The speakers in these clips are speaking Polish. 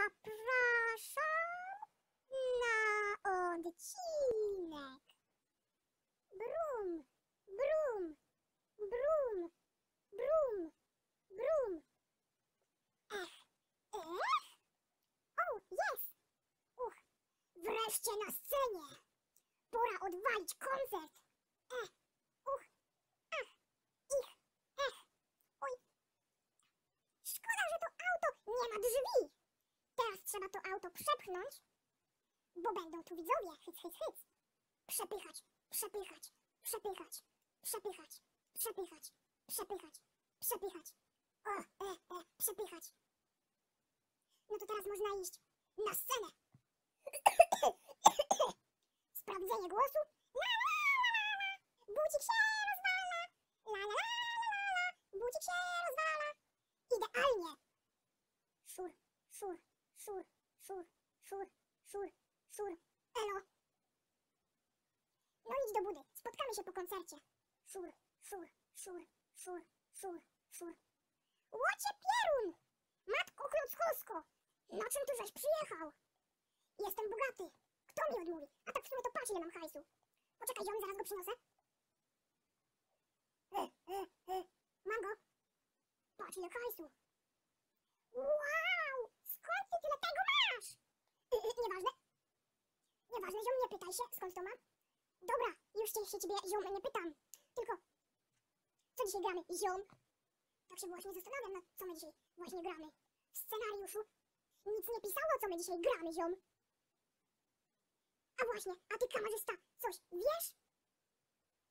Zapraszam na odcinek. Brum, brum, brum, brum, brum. Ech, ech. O, jest. Uch, wreszcie na scenie. Pora odwalić koncert. Ech, uch, ach, ich, ech, oj. Szkoda, że to auto nie ma drzwi. Trzeba to auto przepchnąć, bo będą tu widzowie. Hyc, hyc, hyc. Przepychać, przepychać, przepychać, przepychać, przepychać, przepychać, przepychać. O, e, e, przepychać. No to teraz można iść na scenę. Sprawdzenie głosu. La, la, la, la, la. Budzik się rozwala. La, la, la, la, la, la. Się rozwala. Idealnie. Szur, szur, szur, szur, szur, szur, szur. Elo. No idź do budy. Spotkamy się po koncercie. Szur, szur, szur, szur, szur, szur. Łocie pierun! Matko kluckusko! Na czym tu żeś przyjechał? Jestem bogaty. Kto mi odmówi? A tak w sumie to patrz ile mam hajsu. Poczekaj, ziom, zaraz go przyniosę. E, e, e. Mam go. Patrz ile hajsu. Wow! Mam. Dobra, już się, ciebie, ziom, nie pytam. Tylko, co dzisiaj gramy, ziom? Tak się właśnie zastanawiam, nad co my dzisiaj właśnie gramy. W scenariuszu nic nie pisało, co my dzisiaj gramy, ziom. A właśnie, a ty kamerzysta, coś wiesz?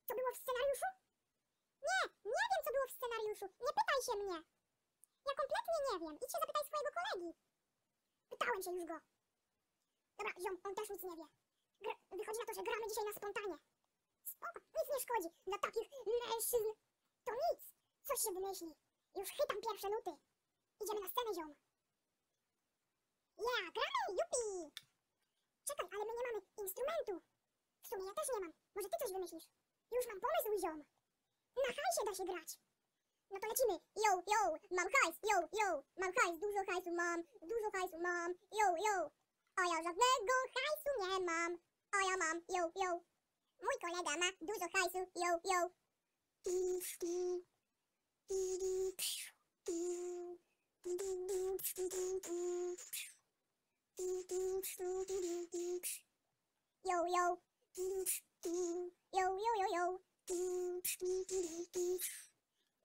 Co było w scenariuszu? Nie, nie wiem, co było w scenariuszu. Nie pytaj się mnie. Ja kompletnie nie wiem. Idź się zapytaj swojego kolegi. Pytałem się już go. Dobra, ziom, on też nic nie wie. Wychodzi na to, że gramy dzisiaj na spontanie. Spoko, nic nie szkodzi. Dla takich mężczyzn to nic. Coś się wymyśli. Już chytam pierwsze nuty. Idziemy na scenę, ziom. Ja, gramy, jupi! Czekaj, ale my nie mamy instrumentu. W sumie ja też nie mam. Może ty coś wymyślisz? Już mam pomysł, ziom. Na hajsie da się grać. No to lecimy. Yo, yo, mam hajs, yo, yo, mam hajs, dużo hajsu mam, dużo hajsu mam, yo, yo. A ja żadnego hajsu nie mam. A ja mam, yo, yo. Mój kolega ma dużo hajsu, yo, yo. Yo, yo. Yo, yo, yo, yo.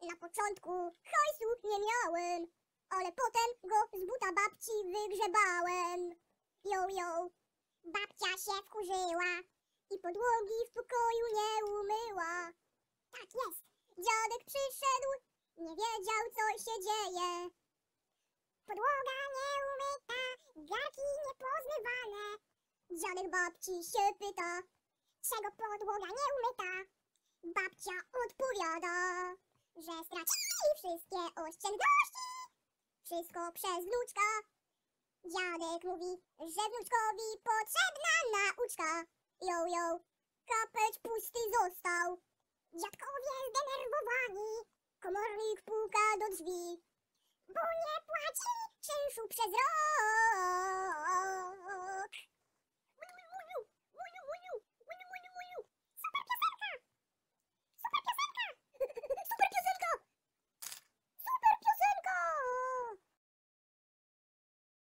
Na początku hajsu nie miałem, ale potem go z buta babci wygrzebałem. Yo, yo. Babcia się wkurzyła i podłogi w pokoju nie umyła. Tak jest. Dziadek przyszedł, nie wiedział co się dzieje. Podłoga nieumyta, garki niepozmywane. Dziadek babci się pyta, czego podłoga nieumyta? Babcia odpowiada, że stracili wszystkie oszczędności. Wszystko przez wnuczka. Dziadek mówi, że wnuczkowi potrzebna nauczka. Yo, yo, kapeć pusty został. Dziadkowie zdenerwowani, komornik puka do drzwi. Bo nie płaci czynszu przez rok.